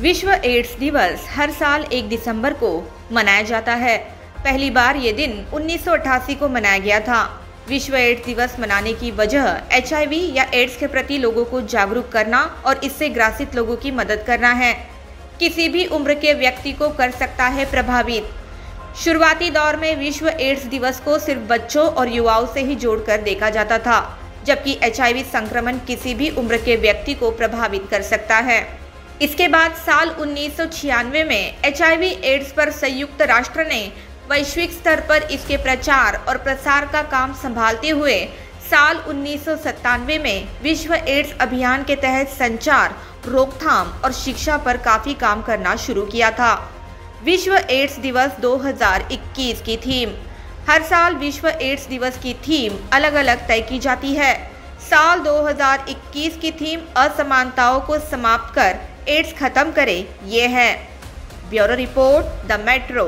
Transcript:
विश्व एड्स दिवस हर साल एक दिसंबर को मनाया जाता है। पहली बार ये दिन 1988 को मनाया गया था। विश्व एड्स दिवस मनाने की वजह एचआईवी या एड्स के प्रति लोगों को जागरूक करना और इससे ग्रासित लोगों की मदद करना है। किसी भी उम्र के व्यक्ति को कर सकता है प्रभावित। शुरुआती दौर में विश्व एड्स दिवस को सिर्फ़ बच्चों और युवाओं से ही जोड़कर देखा जाता था, जबकि एचआईवी संक्रमण किसी भी उम्र के व्यक्ति को प्रभावित कर सकता है। इसके बाद साल उन्नीस सौ छियानवे में एचआईवी एड्स पर संयुक्त राष्ट्र ने वैश्विक स्तर पर इसके प्रचार और प्रसार का काम संभालते हुए साल उन्नीस सौ सतानवे में विश्व एड्स अभियान के तहत संचार, रोकथाम और शिक्षा पर काफ़ी काम करना शुरू किया था। विश्व एड्स दिवस 2021 की थीम। हर साल विश्व एड्स दिवस की थीम अलग अलग तय की जाती है। साल 2021 की थीम असमानताओं को समाप्त कर एड्स खत्म करें। ये है ब्यूरो रिपोर्ट द मेट्रो।